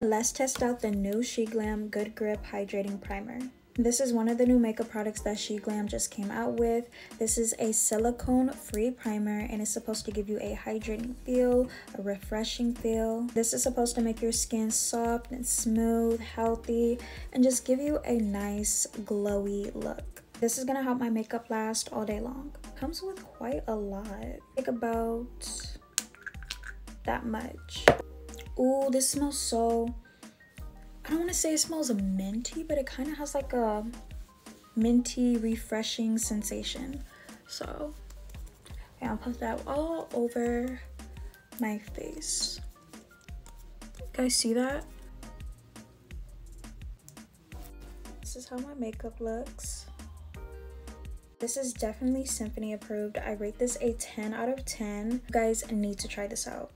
Let's test out the new SHEGLAM Good Grip Hydrating Primer. This is one of the new makeup products that SHEGLAM just came out with. This is a silicone free primer and it's supposed to give you a hydrating feel, a refreshing feel. This is supposed to make your skin soft and smooth, healthy, and just give you a nice glowy look. This is gonna help my makeup last all day long. Comes with quite a lot, like about that much. Ooh, this smells so I don't want to say it smells minty, but it kind of has like a minty, refreshing sensation. So, yeah, I'll put that all over my face. You guys see that? This is how my makeup looks. This is definitely Symphony approved. I rate this a 10 out of 10. You guys need to try this out.